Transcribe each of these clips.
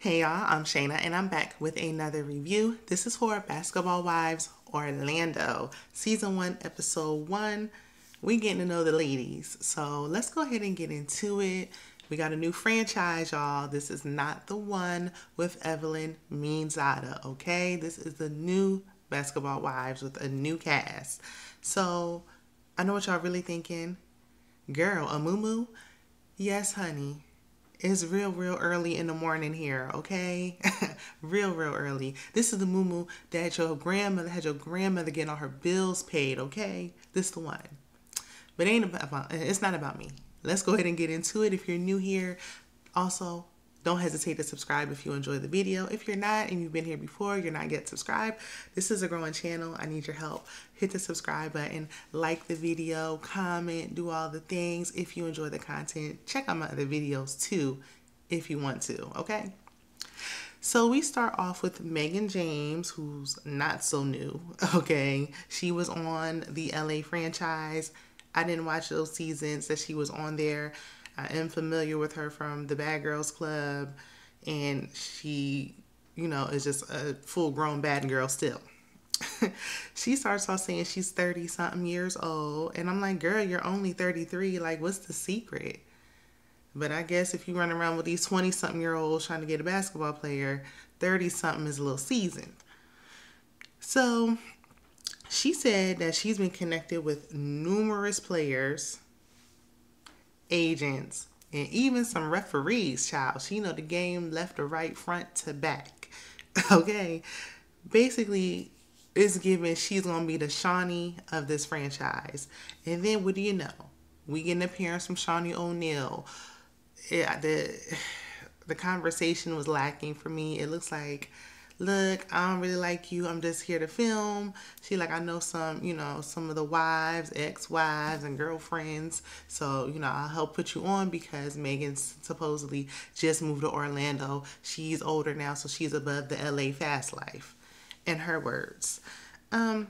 Hey y'all, I'm Shana and I'm back with another review. This is for Basketball Wives Orlando, Season 1, Episode 1. We getting to know the ladies. So let's go ahead and get into it. We got a new franchise, y'all. This is not the one with Evelyn Meanzada, okay? This is the new Basketball Wives with a new cast. So I know what y'all really thinking. Girl, a moo Yes, honey it's real, real early in the morning here, okay? real, real early. This is the moo that your grandmother had your grandmother getting all her bills paid, okay? This is the one. But it ain't about it's not about me. Let's go ahead and get into it. If you're new here, also don't hesitate to subscribe if you enjoy the video. If you're not and you've been here before, you're not yet subscribed, this is a growing channel. I need your help. Hit the subscribe button, like the video, comment, do all the things. If you enjoy the content, check out my other videos too if you want to, okay? So we start off with Megan James, who's not so new, okay? She was on the LA franchise. I didn't watch those seasons that she was on there. I am familiar with her from the Bad Girls Club, and she, you know, is just a full grown bad girl still. she starts off saying she's 30 something years old, and I'm like, girl, you're only 33. Like, what's the secret? But I guess if you run around with these 20 something year olds trying to get a basketball player, 30 something is a little seasoned. So she said that she's been connected with numerous players agents, and even some referees, child. She know the game left to right, front to back. okay. Basically, it's given she's gonna be the Shaunie of this franchise. And then what do you know? We get an appearance from Shaunie O'Neal. Yeah, the the conversation was lacking for me. It looks like look, I don't really like you. I'm just here to film. She like, I know some, you know, some of the wives, ex-wives and girlfriends. So, you know, I'll help put you on because Megan's supposedly just moved to Orlando. She's older now, so she's above the LA fast life. In her words. Um,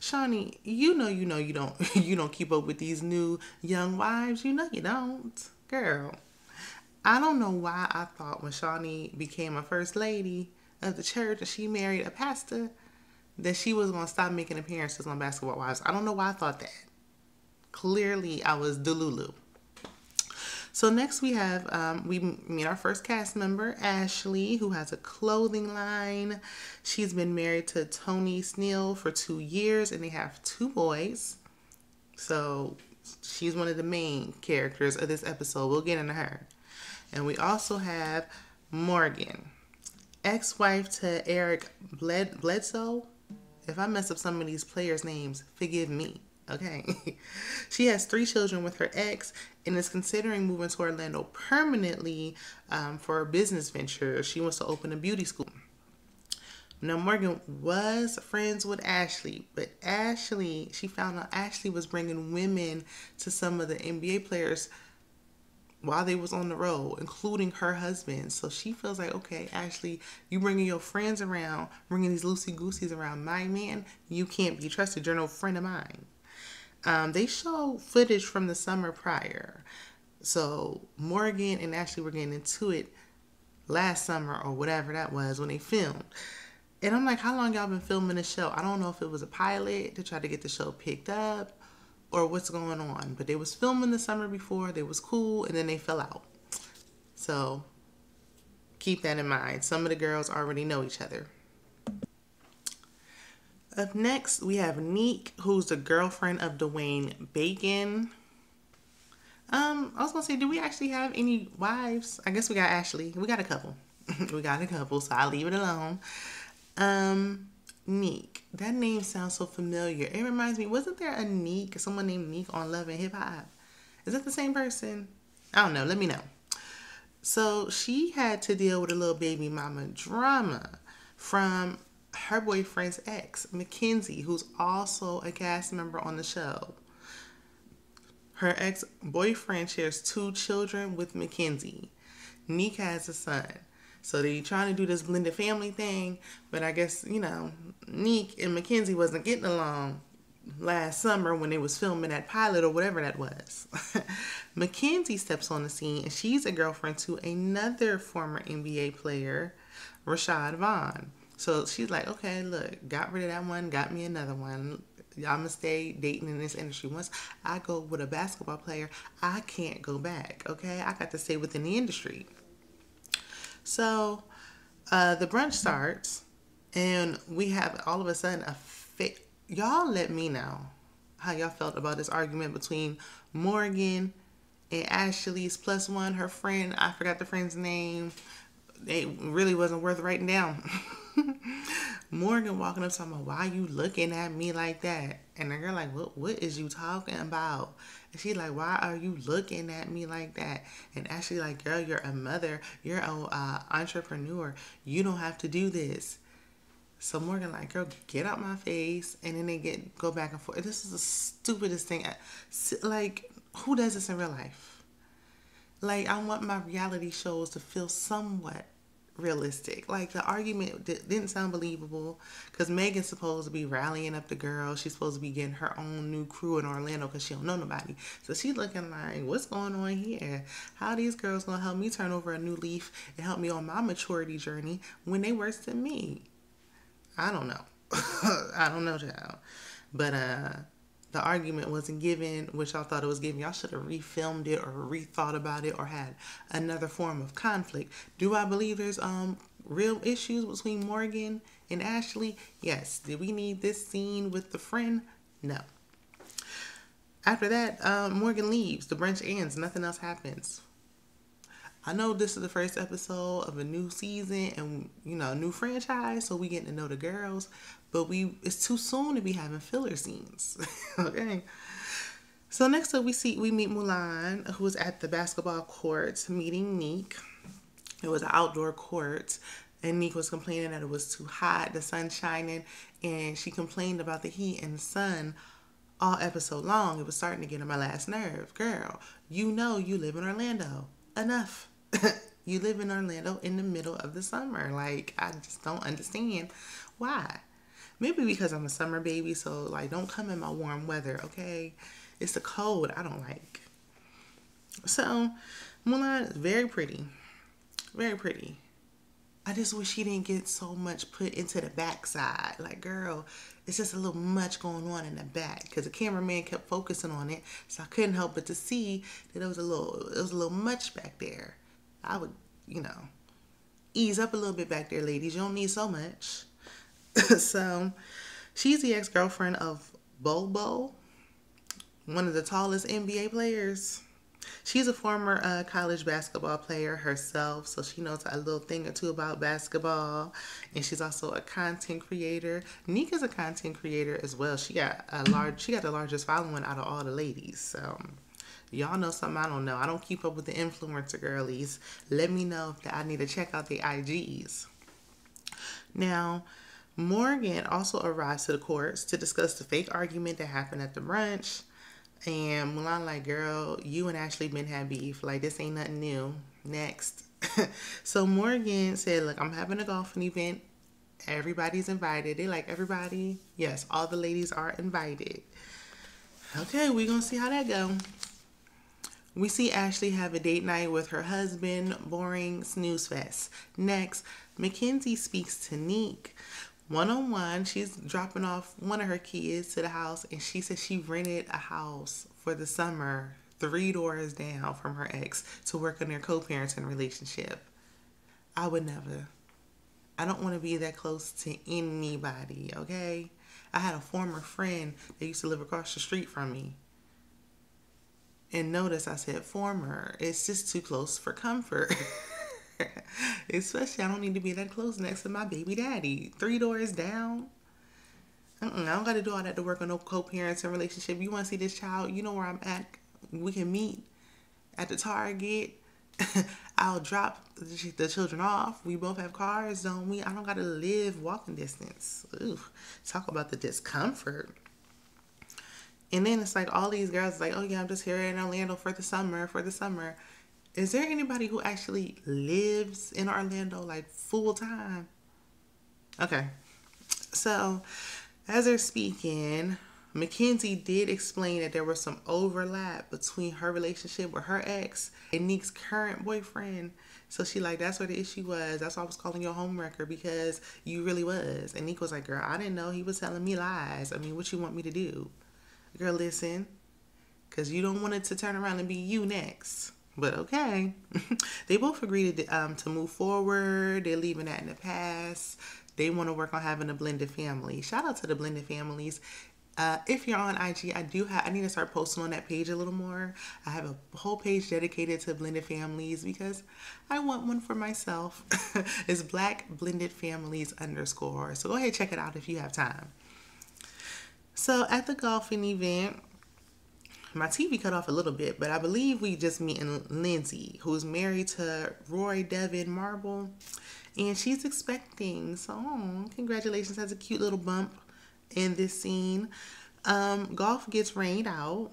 Shaunie, you know, you know, you don't, you don't keep up with these new young wives. You know, you don't, girl. I don't know why I thought when Shaunie became a first lady of the church and she married a pastor that she was going to stop making appearances on Basketball Wives. I don't know why I thought that. Clearly, I was Delulu. So next we have, um, we meet our first cast member, Ashley, who has a clothing line. She's been married to Tony Snell for two years and they have two boys. So she's one of the main characters of this episode. We'll get into her. And we also have Morgan ex-wife to Eric Bled- Bledsoe. If I mess up some of these players' names, forgive me. Okay. she has three children with her ex and is considering moving to Orlando permanently um, for a business venture. She wants to open a beauty school. Now, Morgan was friends with Ashley, but Ashley, she found out Ashley was bringing women to some of the NBA players' while they was on the road, including her husband. So she feels like, okay, Ashley, you bringing your friends around, bringing these loosey gooseys around my man, you can't be trusted. You're no friend of mine. Um, they show footage from the summer prior. So Morgan and Ashley were getting into it last summer or whatever that was when they filmed. And I'm like, how long y'all been filming the show? I don't know if it was a pilot to try to get the show picked up or what's going on. But they was filming the summer before, they was cool, and then they fell out. So keep that in mind. Some of the girls already know each other. Up next, we have Neek, who's the girlfriend of Dwayne Bacon. Um, I was gonna say, do we actually have any wives? I guess we got Ashley. We got a couple. we got a couple, so I'll leave it alone. Um, Neek. That name sounds so familiar. It reminds me, wasn't there a Neek, someone named Neek on Love and Hip Hop? Is that the same person? I don't know. Let me know. So she had to deal with a little baby mama drama from her boyfriend's ex, Mackenzie, who's also a cast member on the show. Her ex boyfriend shares two children with Mackenzie. Neek has a son. So they trying to do this blended family thing, but I guess, you know, Neek and Mackenzie wasn't getting along last summer when they was filming that pilot or whatever that was. Mackenzie steps on the scene and she's a girlfriend to another former NBA player, Rashad Vaughn. So she's like, okay, look, got rid of that one, got me another one. I'm gonna stay dating in this industry. Once I go with a basketball player, I can't go back. Okay, I got to stay within the industry. So uh, the brunch starts, and we have all of a sudden a fit. Y'all let me know how y'all felt about this argument between Morgan and Ashley's plus one, her friend. I forgot the friend's name. It really wasn't worth writing down. Morgan walking up to me, why you looking at me like that? And the girl like, what what is you talking about? And she like, why are you looking at me like that? And Ashley like, girl, you're a mother, you're an uh, entrepreneur. You don't have to do this. So Morgan like, girl, get out my face, and then they get go back and forth. This is the stupidest thing. Like, who does this in real life? Like, I want my reality shows to feel somewhat realistic. Like the argument didn't sound believable because Megan's supposed to be rallying up the girls. She's supposed to be getting her own new crew in Orlando because she don't know nobody. So she's looking like, what's going on here? How these girls gonna help me turn over a new leaf and help me on my maturity journey when they worse than me? I don't know. I don't know, child. But uh the argument wasn't given, which I thought it was given. Y'all should have refilmed it or rethought about it or had another form of conflict. Do I believe there's um real issues between Morgan and Ashley? Yes. Did we need this scene with the friend? No. After that, um, Morgan leaves. The brunch ends. Nothing else happens. I know this is the first episode of a new season and you know a new franchise, so we getting to know the girls but we it's too soon to be having filler scenes. okay. So next up we see we meet Mulan, who was at the basketball courts meeting Neek. It was an outdoor court. And Neek was complaining that it was too hot, the sun shining, and she complained about the heat and the sun all episode long. It was starting to get on my last nerve. Girl, you know you live in Orlando. Enough. you live in Orlando in the middle of the summer. Like, I just don't understand why. Maybe because I'm a summer baby, so like don't come in my warm weather, okay? It's the cold I don't like. So Mulan is very pretty. Very pretty. I just wish she didn't get so much put into the backside. Like, girl, it's just a little much going on in the back because the cameraman kept focusing on it, so I couldn't help but to see that it was a little, it was a little much back there. I would, you know, ease up a little bit back there, ladies. You don't need so much. so she's the ex girlfriend of Bobo, one of the tallest NBA players. She's a former uh, college basketball player herself, so she knows a little thing or two about basketball. And she's also a content creator. Nika's a content creator as well. She got a large, she got the largest following out of all the ladies. So y'all know something I don't know. I don't keep up with the influencer girlies. Let me know if I need to check out the IGs. Now, Morgan also arrives to the courts to discuss the fake argument that happened at the brunch. And Mulan like, girl, you and Ashley been had beef. Like this ain't nothing new. Next. so Morgan said, look, I'm having a golfing event. Everybody's invited. They like everybody. Yes, all the ladies are invited. Okay, we gonna see how that go. We see Ashley have a date night with her husband. Boring snooze fest. Next, Mackenzie speaks to Neek one on one. She's dropping off one of her kids to the house, and she says she rented a house for the summer three doors down from her ex to work on their co parenting relationship. I would never. I don't want to be that close to anybody, okay? I had a former friend that used to live across the street from me. And notice I said former. It's just too close for comfort. Especially, I don't need to be that close next to my baby daddy. Three doors down. Uh-uh, I don't got to do all that to work on no co-parenting relationship. You want to see this child? You know where I'm at. We can meet at the Target. I'll drop the children off. We both have cars, don't we? I don't got to live walking distance. Ooh, talk about the discomfort. And then it's like all these girls like, oh yeah, I'm just here in Orlando for the summer, for the summer. Is there anybody who actually lives in Orlando like full time? Okay. So, as they're speaking, Mackenzie did explain that there was some overlap between her relationship with her ex and Nick's current boyfriend. So she like, that's where the issue was. That's why I was calling your homewrecker because you really was. And Nick was like, girl, I didn't know he was telling me lies. I mean, what you want me to do? Girl, listen, because you don't want it to turn around and be you next. But okay. they both agreed to, um, to move forward. They're leaving that in the past. They want to work on having a blended family. Shout out to the blended families. Uh, if you're on IG, I do have. I need to start posting on that page a little more. I have a whole page dedicated to blended families because I want one for myself. it's Black Blended Families underscore. So go ahead check it out if you have time. So at the golfing event, my TV cut off a little bit, but I believe we just meeting Lindsay, who's married to Roy Devyn Marble, and she's expecting. So, oh, congratulations! Has a cute little bump in this scene. Um, golf gets rained out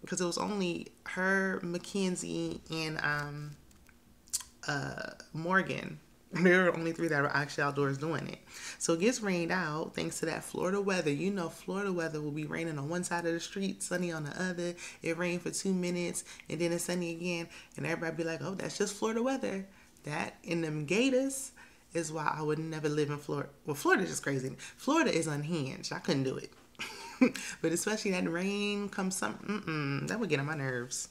because it was only her, Mackenzie, and um, uh, Morgan. There are only three that were actually outdoors doing it. So it gets rained out thanks to that Florida weather. You know, Florida weather will be raining on one side of the street, sunny on the other. It rained for two minutes and then it's sunny again. And everybody be like, oh, that's just Florida weather. That in them gators is why I would never live in Florida. Well, Florida's just crazy. Florida is unhinged. I couldn't do it. but especially that rain comes some, that would get on my nerves.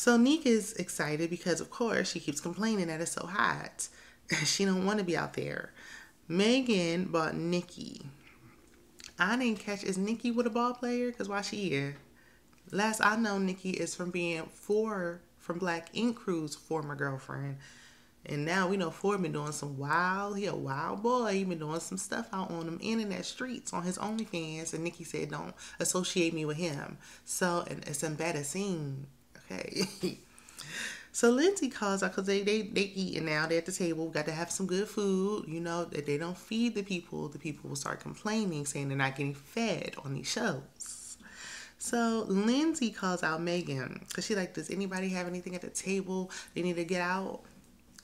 So Nick is excited because, of course, she keeps complaining that it's so hot. she don't want to be out there. Megan bought Nikki. I didn't catch. Is Nikki with a ball player? Cause why she here? Last I know, Nikki is from being four from Black Ink Crew's former girlfriend. And now we know Ford been doing some wild, he a wild boy. He been doing some stuff out on them internet streets on his OnlyFans. And Nikki said, don't associate me with him. So, and it's embarrassing. Okay. so Lindsay calls out because they, they, they eating now. They're at the table. We Got to have some good food. You know, that they don't feed the people. The people will start complaining, saying they're not getting fed on these shows. So Lindsay calls out Megan because she like, does anybody have anything at the table they need to get out?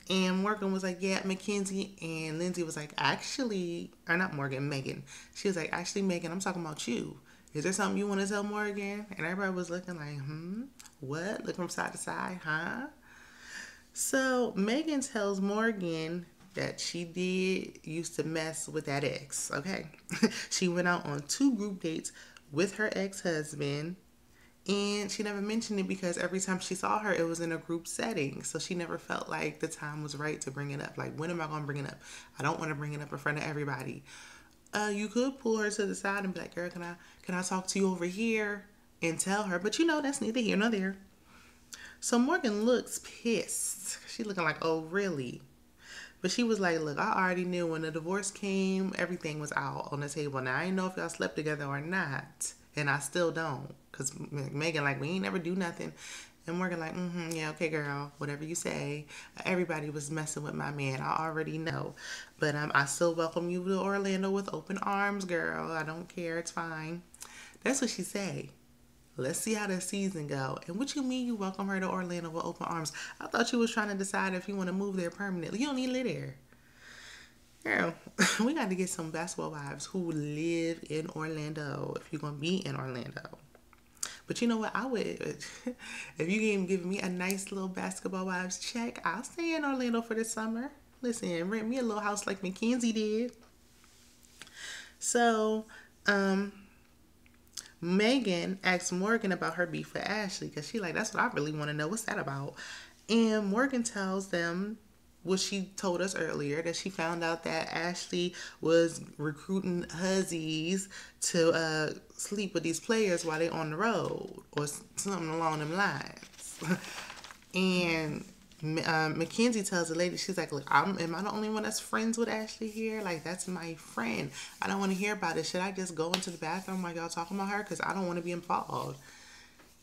And Morgan was like, yeah, Mackenzie. And Lindsay was like, actually, or not Morgan, Megan. She was like, actually, Megan, I'm talking about you. Is there something you want to tell Morgan? And everybody was looking like, hmm, what? Look from side to side, huh? So Megan tells Morgan that she did used to mess with that ex, okay? she went out on two group dates with her ex husband and she never mentioned it because every time she saw her, it was in a group setting. So she never felt like the time was right to bring it up. Like, when am I going to bring it up? I don't want to bring it up in front of everybody. Uh, you could pull her to the side and be like, girl, can I, can I talk to you over here and tell her? But you know, that's neither here nor there. So Morgan looks pissed. She looking like, oh, really? But she was like, look, I already knew when the divorce came, everything was out on the table. Now, I didn't know if y'all slept together or not. And I still don't. Because Megan, like, we ain't never do nothing. And Morgan, like, mm-hmm, yeah, okay, girl, whatever you say. Everybody was messing with my man. I already know. But um, I still welcome you to Orlando with open arms, girl. I don't care. It's fine. That's what she say. Let's see how the season go. And what you mean you welcome her to Orlando with open arms? I thought you was trying to decide if you want to move there permanently. You don't need to live there. Girl, we got to get some basketball wives who live in Orlando if you're going to be in Orlando. But you know what? I would, if you can give me a nice little basketball wives check, I'll stay in Orlando for the summer. Listen, rent me a little house like Mackenzie did. So, um, Megan asked Morgan about her beef with Ashley because she like, that's what I really want to know. What's that about? And Morgan tells them what she told us earlier that she found out that Ashley was recruiting hussies to uh, sleep with these players while they're on the road or something along them lines. and um, Mackenzie tells the lady, she's like, look, I'm, am I the only one that's friends with Ashley here? Like, that's my friend. I don't want to hear about it. Should I just go into the bathroom while y'all talking about her? Because I don't want to be involved.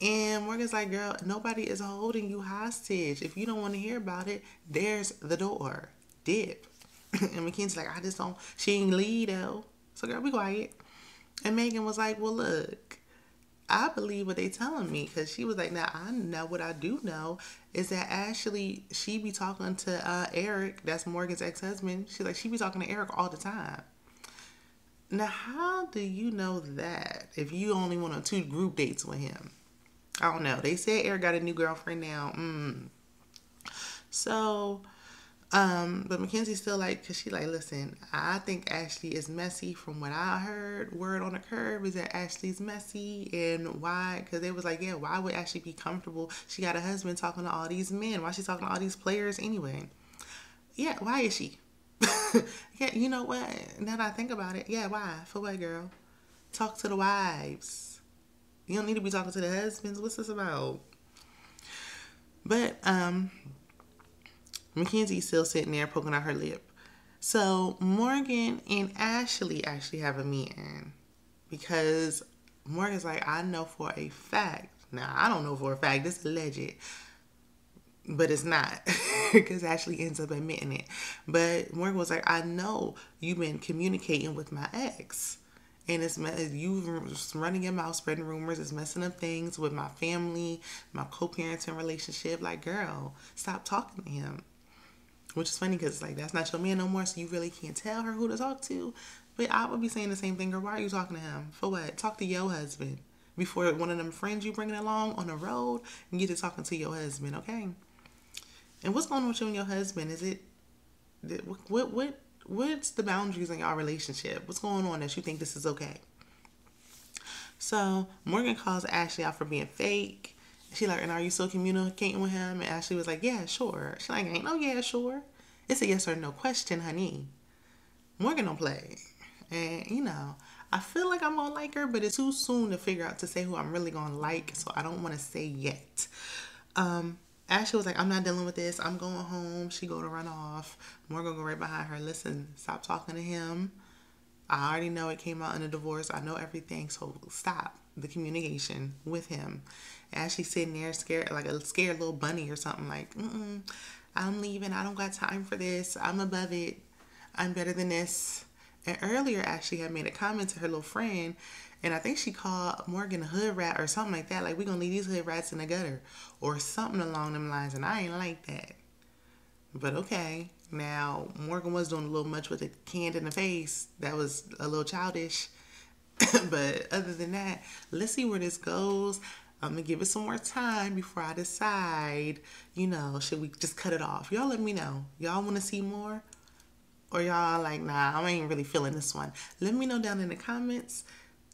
And Morgan's like, girl, nobody is holding you hostage. If you don't want to hear about it, there's the door. Dip. and Mackenzie's like, I just don't, she ain't lead though. So girl, be quiet. And Megan was like, well, look, I believe what they telling me because she was like, now I know what I do know is that Ashley, she be talking to uh, Eric, that's Morgan's ex-husband. She's like, she be talking to Eric all the time. Now, how do you know that if you only went on two group dates with him? I don't know. They said Eric got a new girlfriend now. Mm. So, um, but Mackenzie's still like, cause she like, listen, I think Ashley is messy. From what I heard, word on the curb is that Ashley's messy, and why? Cause they was like, yeah, why would Ashley be comfortable? She got a husband talking to all these men. Why she talking to all these players anyway? Yeah, why is she? yeah, you know what? Now that I think about it, yeah, why? For what, girl? Talk to the wives. You don't need to be talking to the husbands. What's this about? But um, Mackenzie's still sitting there poking out her lip. So Morgan and Ashley actually have a meeting because Morgan's like, I know for a fact. Now I don't know for a fact. This is alleged but it's not because Ashley ends up admitting it. But Morgan was like, I know you've been communicating with my ex. And it's you running your mouth, spreading rumors, it's messing up things with my family, my co-parenting relationship. Like, girl, stop talking to him. Which is funny because like that's not your man no more, so you really can't tell her who to talk to. But I would be saying the same thing. Girl, why are you talking to him? For what? Talk to your husband before one of them friends you bringing along on the road and get to talking to your husband, okay? And what's going on with you and your husband? Is it what what what's the boundaries in your relationship? What's going on that you think this is okay? So Morgan calls Ashley out for being fake. She like, and are you still communicating with him? And Ashley was like, yeah, sure. She like, ain't no yeah, sure. It's a yes or no question, honey. Morgan don't play, and you know, I feel like I'm gonna like her, but it's too soon to figure out to say who I'm really gonna like, so I don't want to say yet. Um, Ashley was like, I'm not dealing with this. I'm going home. She go to run off. Morgan go right behind her. Listen, stop talking to him. I already know it came out in a divorce. I know everything. So stop the communication with him. Ashley sitting there scared, like a scared little bunny or something. Like, Mm-mm, I'm leaving. I don't got time for this. I'm above it. I'm better than this. And earlier, Ashley had made a comment to her little friend and I think she called Morgan a hood rat or something like that. Like, we going to leave these hood rats in the gutter or something along them lines. And I ain't like that. But okay. Now, Morgan was doing a little much with the can in the face. That was a little childish. but other than that, let's see where this goes. I'm gonna give it some more time before I decide, you know, should we just cut it off? Y'all let me know. Y'all wanna see more? Or y'all like, nah, I ain't really feeling this one. Let me know down in the comments.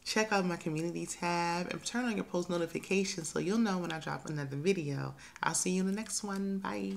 Check out my community tab and turn on your post notifications so you'll know when I drop another video. I'll see you in the next one. Bye.